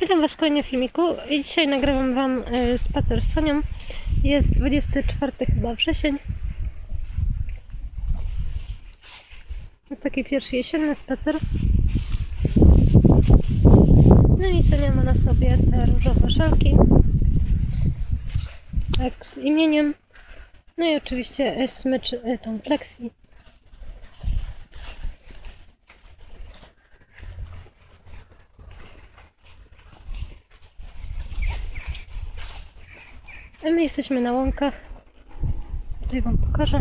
Witam Was w kolejnym filmiku i dzisiaj nagrywam Wam y, spacer z Sonią. Jest 24 chyba wrzesień. Jest taki pierwszy jesienny spacer. No i Sonia ma na sobie te różowe szelki. Tak z imieniem. No i oczywiście smycz y, tą flexi. My jesteśmy na łąkach. Tutaj Wam pokażę.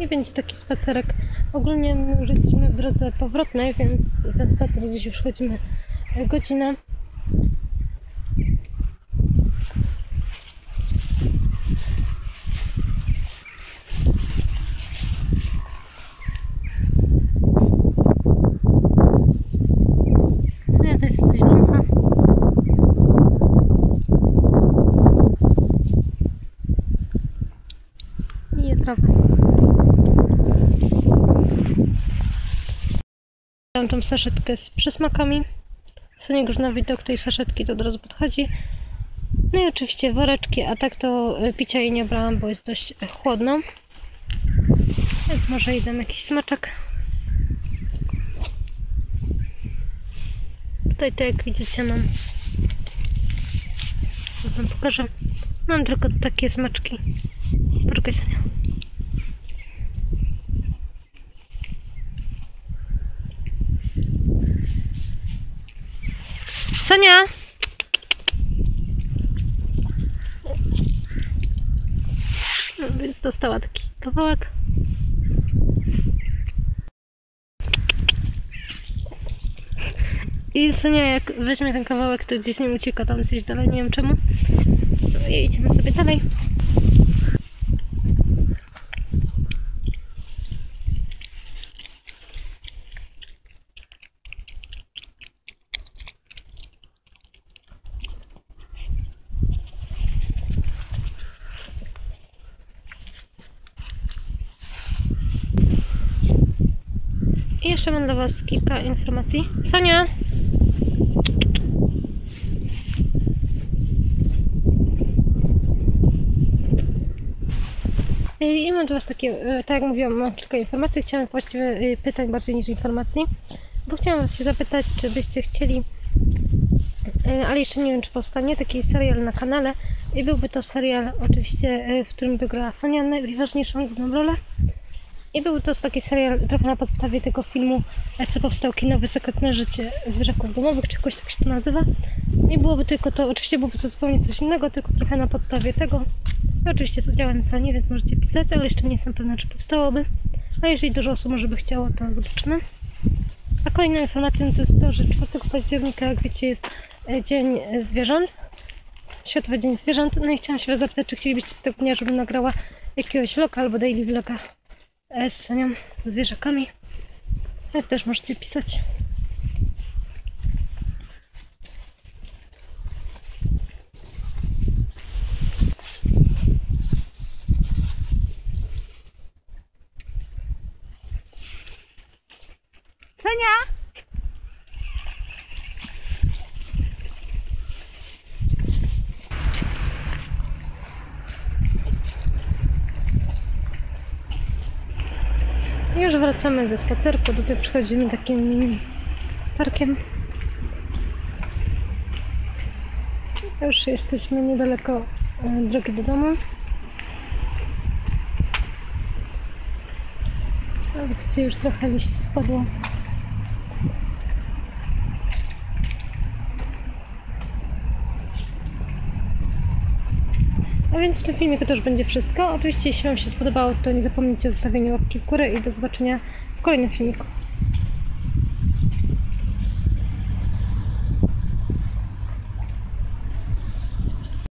I będzie taki spacerek. Ogólnie my już jesteśmy w drodze powrotnej, więc ten spacer gdzieś już chodzimy godzinę. I je trawę. Mam tą saszetkę z przysmakami. Sonia już na widok tej saszetki to od razu podchodzi. No i oczywiście woreczki, a tak to y, picia jej nie brałam, bo jest dość y, chłodno. Więc może dam jakiś smaczek. Tutaj to jak widzicie mam to wam pokażę. Mam tylko takie smaczki. Poczekaj sobie. Sonia! No, więc dostała taki kawałek. I Sonia jak weźmie ten kawałek, to gdzieś z nim ucieka tam gdzieś dalej, nie wiem czemu. No i idziemy sobie dalej. I jeszcze mam dla Was kilka informacji. Sonia! I mam dla Was takie, e, tak jak mówiłam, mam kilka informacji. Chciałam właściwie e, pytań bardziej niż informacji, bo chciałam Was się zapytać, czy byście chcieli, ale jeszcze nie wiem, czy powstanie taki serial na kanale. I byłby to serial, oczywiście, w którym by grała Sonia najważniejszą główną rolę. I był to taki serial trochę na podstawie tego filmu, co powstał kinowy Sekretne Życie Zwierzaków Domowych, czy jakoś tak się to nazywa. I byłoby tylko to, oczywiście byłoby to zupełnie coś innego, tylko trochę na podstawie tego. Oczywiście działam na stronie, więc możecie pisać, ale jeszcze nie jestem pewna, czy powstałoby. A jeżeli dużo osób może by chciało, to zobaczymy. A kolejną informacją to jest to, że 4 października, jak wiecie, jest Dzień Zwierząt. Światowy Dzień Zwierząt. No i chciałam się Was zapytać, czy chcielibyście z tego dnia, żebym nagrała jakiegoś vloga albo daily vloga z Sonią, z zwierzakami. Więc też możecie pisać. Sonia! Już wracamy ze spacerku. Tutaj przychodzimy takim mini parkiem. Już jesteśmy niedaleko e, drogi do domu. A widzicie, już trochę liści spadło. A więc w tym filmiku to już będzie wszystko. Oczywiście, jeśli Wam się spodobało, to nie zapomnijcie o zostawieniu łapki w górę i do zobaczenia w kolejnym filmiku.